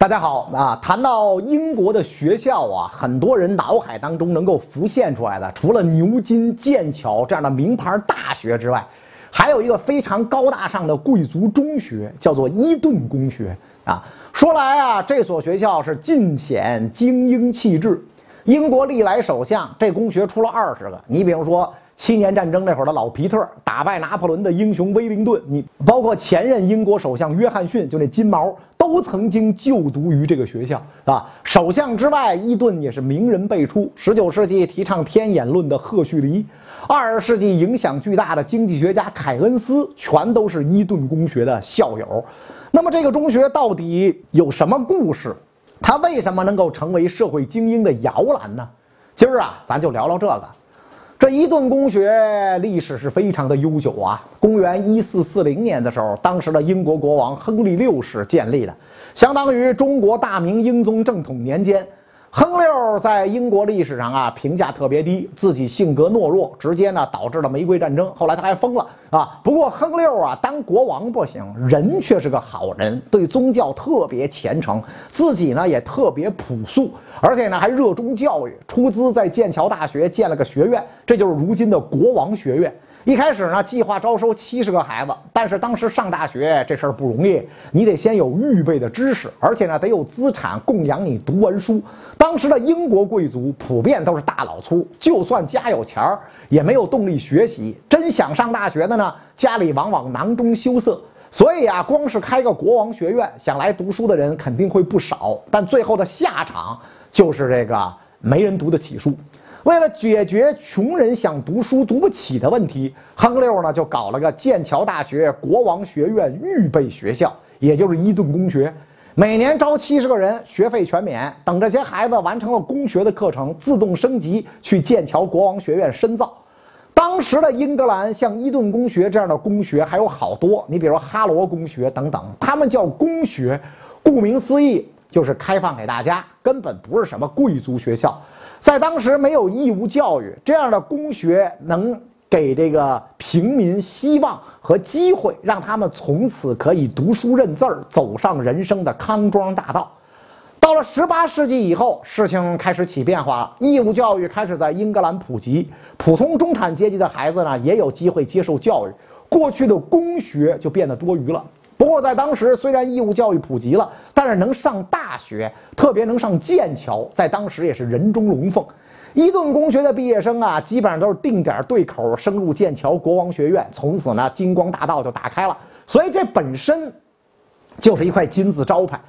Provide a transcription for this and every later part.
大家好啊！谈到英国的学校啊，很多人脑海当中能够浮现出来的，除了牛津、剑桥这样的名牌大学之外，还有一个非常高大上的贵族中学，叫做伊顿公学啊。说来啊，这所学校是尽显精英气质。英国历来首相，这公学出了二十个。你比如说。七年战争那会儿的老皮特打败拿破仑的英雄威灵顿，你包括前任英国首相约翰逊，就那金毛都曾经就读于这个学校啊。首相之外，伊顿也是名人辈出。十九世纪提倡天演论的赫胥黎，二十世纪影响巨大的经济学家凯恩斯，全都是伊顿公学的校友。那么这个中学到底有什么故事？它为什么能够成为社会精英的摇篮呢？今儿啊，咱就聊聊这个。这伊顿公学历史是非常的悠久啊！公元一四四零年的时候，当时的英国国王亨利六世建立的，相当于中国大明英宗正统年间。亨六在英国历史上啊评价特别低，自己性格懦弱，直接呢导致了玫瑰战争。后来他还疯了啊！不过亨六啊当国王不行，人却是个好人，对宗教特别虔诚，自己呢也特别朴素，而且呢还热衷教育，出资在剑桥大学建了个学院，这就是如今的国王学院。一开始呢，计划招收七十个孩子，但是当时上大学这事儿不容易，你得先有预备的知识，而且呢得有资产供养你读完书。当时的英国贵族普遍都是大老粗，就算家有钱儿，也没有动力学习。真想上大学的呢，家里往往囊中羞涩，所以啊，光是开个国王学院，想来读书的人肯定会不少，但最后的下场就是这个没人读得起书。为了解决穷人想读书读不起的问题，亨六呢就搞了个剑桥大学国王学院预备学校，也就是伊顿公学，每年招七十个人，学费全免。等这些孩子完成了公学的课程，自动升级去剑桥国王学院深造。当时的英格兰像伊顿公学这样的公学还有好多，你比如哈罗公学等等，他们叫公学，顾名思义就是开放给大家，根本不是什么贵族学校。在当时没有义务教育，这样的公学能给这个平民希望和机会，让他们从此可以读书认字儿，走上人生的康庄大道。到了十八世纪以后，事情开始起变化了，义务教育开始在英格兰普及，普通中产阶级的孩子呢也有机会接受教育，过去的公学就变得多余了。不过，在当时，虽然义务教育普及了，但是能上大学，特别能上剑桥，在当时也是人中龙凤。伊顿公学的毕业生啊，基本上都是定点对口升入剑桥国王学院，从此呢，金光大道就打开了。所以这本身就是一块金字招牌。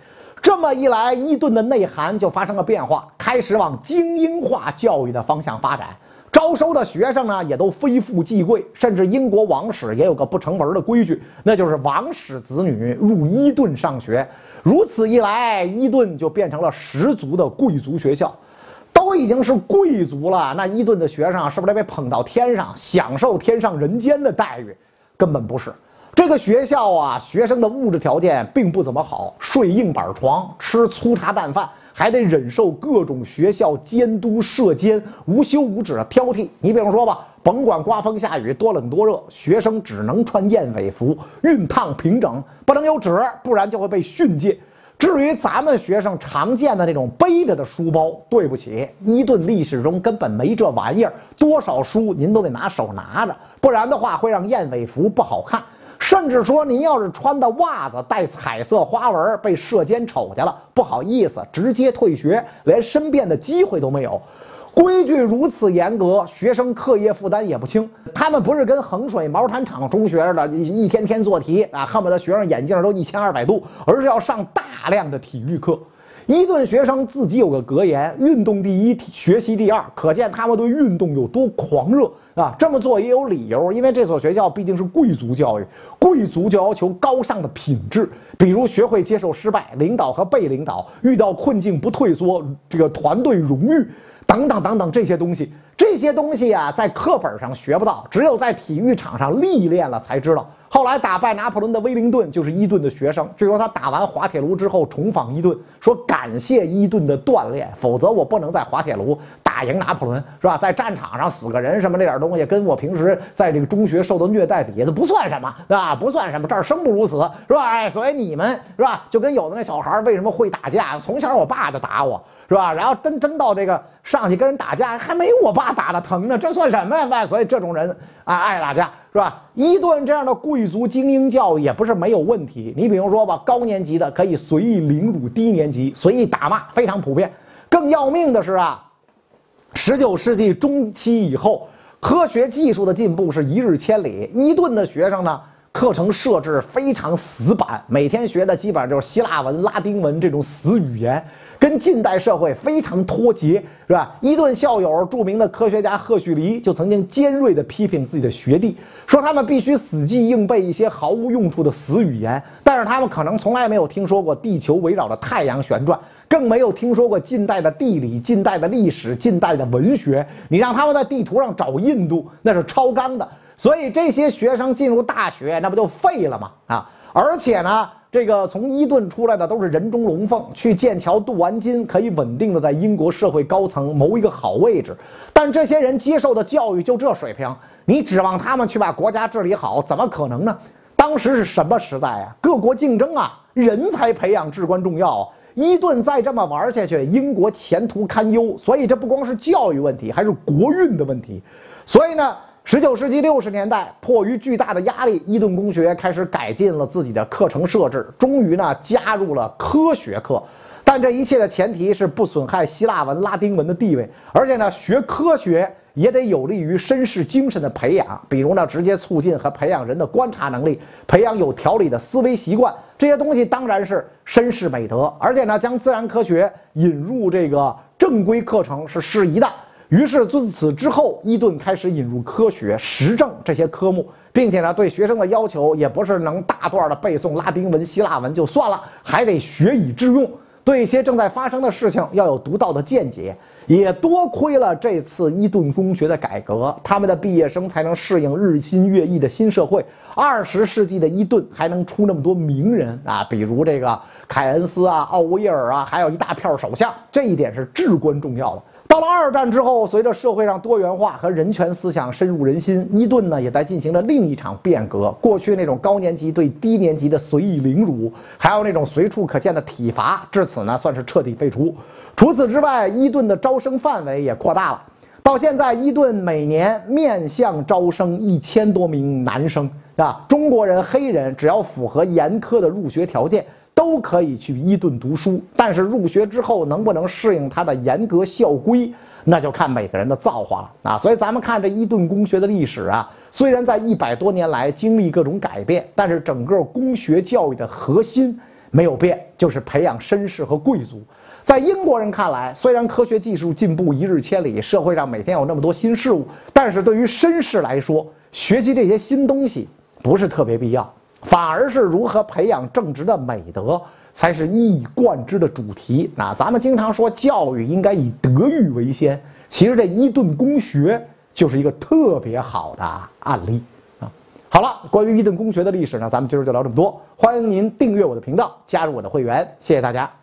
这么一来，伊顿的内涵就发生了变化，开始往精英化教育的方向发展。招收的学生呢，也都非富即贵，甚至英国王室也有个不成文的规矩，那就是王室子女入伊顿上学。如此一来，伊顿就变成了十足的贵族学校。都已经是贵族了，那伊顿的学生是不是得被捧到天上，享受天上人间的待遇？根本不是。这个学校啊，学生的物质条件并不怎么好，睡硬板床，吃粗茶淡饭。还得忍受各种学校监督舍监无休无止的挑剔。你比方说吧，甭管刮风下雨、多冷多热，学生只能穿燕尾服，熨烫平整，不能有褶，不然就会被训诫。至于咱们学生常见的那种背着的书包，对不起，伊顿历史中根本没这玩意儿。多少书您都得拿手拿着，不然的话会让燕尾服不好看。甚至说，您要是穿的袜子带彩色花纹，被射监瞅见了，不好意思，直接退学，连申辩的机会都没有。规矩如此严格，学生课业负担也不轻。他们不是跟衡水毛坦厂中学似的，一天天做题啊，恨不得学生眼镜都一千二百度，而是要上大量的体育课。伊顿学生自己有个格言：“运动第一，学习第二。”可见他们对运动有多狂热啊！这么做也有理由，因为这所学校毕竟是贵族教育，贵族就要求高尚的品质，比如学会接受失败、领导和被领导，遇到困境不退缩，这个团队荣誉等等等等这些东西。这些东西啊，在课本上学不到，只有在体育场上历练了才知道。后来打败拿破仑的威灵顿就是伊顿的学生。据说他打完滑铁卢之后重访伊顿，说感谢伊顿的锻炼，否则我不能在滑铁卢打赢拿破仑，是吧？在战场上死个人什么这点东西，跟我平时在这个中学受的虐待比，这不算什么，对吧？不算什么，这儿生不如死，是吧？哎，所以你们是吧？就跟有的那小孩为什么会打架？从小我爸就打我。是吧？然后真真到这个上去跟人打架，还没我爸打的疼呢，这算什么呀？所以这种人啊，爱打架是吧？伊顿这样的贵族精英教育也不是没有问题。你比如说吧，高年级的可以随意凌辱低年级，随意打骂，非常普遍。更要命的是啊，十九世纪中期以后，科学技术的进步是一日千里。伊顿的学生呢，课程设置非常死板，每天学的基本上就是希腊文、拉丁文这种死语言。跟近代社会非常脱节，是吧？伊顿校友著名的科学家赫胥黎就曾经尖锐地批评自己的学弟，说他们必须死记硬背一些毫无用处的死语言，但是他们可能从来没有听说过地球围绕着太阳旋转，更没有听说过近代的地理、近代的历史、近代的文学。你让他们在地图上找印度，那是超纲的。所以这些学生进入大学，那不就废了吗？啊！而且呢？这个从伊顿出来的都是人中龙凤，去剑桥镀完金，可以稳定的在英国社会高层谋一个好位置。但这些人接受的教育就这水平，你指望他们去把国家治理好，怎么可能呢？当时是什么时代啊？各国竞争啊，人才培养至关重要。伊顿再这么玩下去，英国前途堪忧。所以这不光是教育问题，还是国运的问题。所以呢？十九世纪六十年代，迫于巨大的压力，伊顿公学开始改进了自己的课程设置，终于呢加入了科学课。但这一切的前提是不损害希腊文、拉丁文的地位，而且呢学科学也得有利于绅士精神的培养，比如呢直接促进和培养人的观察能力，培养有条理的思维习惯。这些东西当然是绅士美德，而且呢将自然科学引入这个正规课程是适宜的。于是自此之后，伊顿开始引入科学、实证这些科目，并且呢，对学生的要求也不是能大段的背诵拉丁文、希腊文就算了，还得学以致用，对一些正在发生的事情要有独到的见解。也多亏了这次伊顿公学的改革，他们的毕业生才能适应日新月异的新社会。二十世纪的伊顿还能出那么多名人啊，比如这个凯恩斯啊、奥威尔啊，还有一大票首相，这一点是至关重要的。到了二战之后，随着社会上多元化和人权思想深入人心，伊顿呢也在进行着另一场变革。过去那种高年级对低年级的随意凌辱，还有那种随处可见的体罚，至此呢算是彻底废除。除此之外，伊顿的招生范围也扩大了。到现在，伊顿每年面向招生一千多名男生，啊？中国人、黑人，只要符合严苛的入学条件。都可以去伊顿读书，但是入学之后能不能适应他的严格校规，那就看每个人的造化了啊！所以咱们看这伊顿公学的历史啊，虽然在一百多年来经历各种改变，但是整个公学教育的核心没有变，就是培养绅士和贵族。在英国人看来，虽然科学技术进步一日千里，社会上每天有那么多新事物，但是对于绅士来说，学习这些新东西不是特别必要。反而是如何培养正直的美德，才是一以贯之的主题。那咱们经常说教育应该以德育为先，其实这伊顿公学就是一个特别好的案例啊。好了，关于伊顿公学的历史呢，咱们今儿就聊这么多。欢迎您订阅我的频道，加入我的会员，谢谢大家。